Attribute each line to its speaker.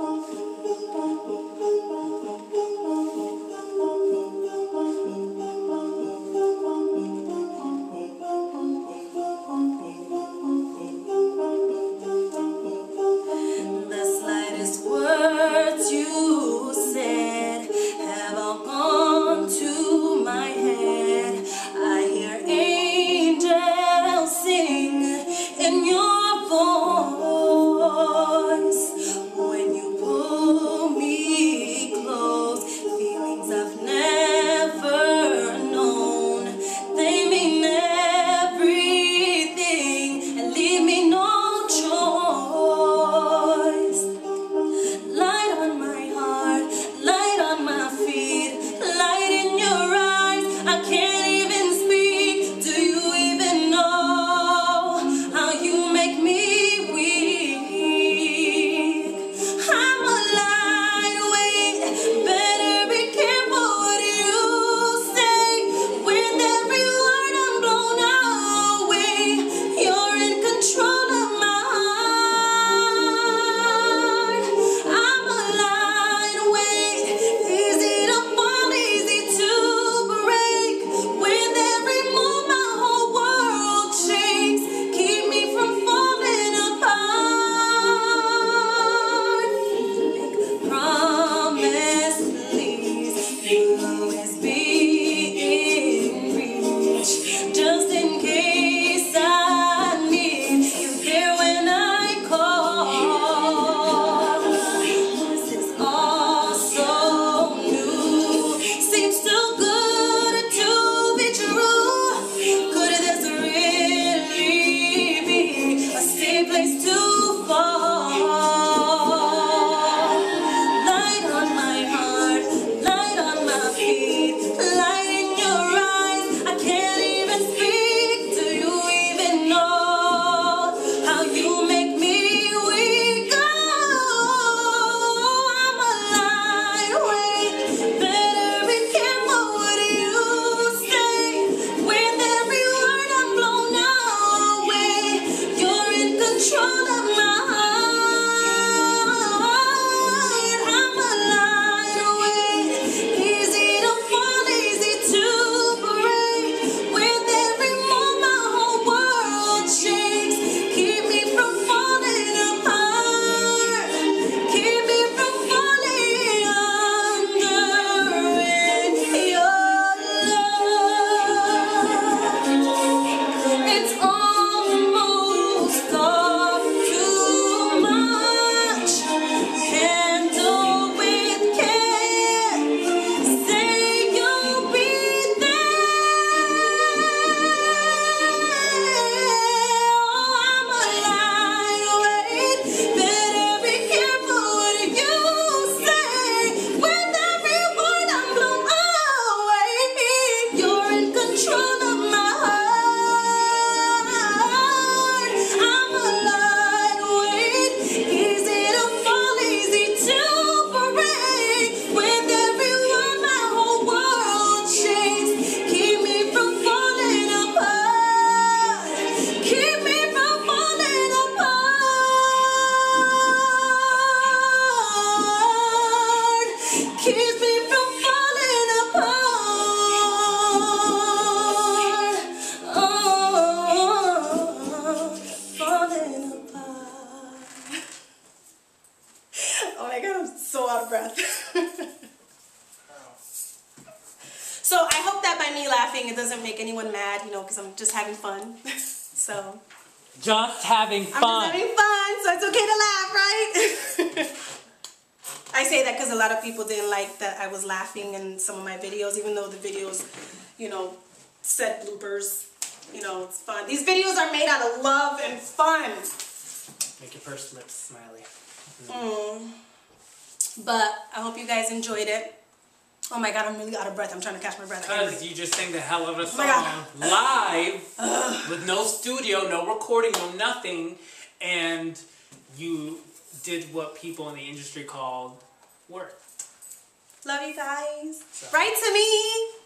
Speaker 1: ponto, um ponto, um ponto. It doesn't make anyone mad, you know, because I'm just having fun. so.
Speaker 2: Just having fun.
Speaker 1: I'm just having fun, so it's okay to laugh, right? I say that because a lot of people didn't like that I was laughing in some of my videos, even though the videos, you know, said bloopers. You know, it's fun. These videos are made out of love and fun.
Speaker 2: Make your first lips smiley.
Speaker 1: Mm. But I hope you guys enjoyed it. Oh my god, I'm really out of breath. I'm trying to catch my breath.
Speaker 2: Because you just sang the hell of a oh song live with no studio, no recording, no nothing, and you did what people in the industry called work.
Speaker 1: Love you guys. So. Write to me.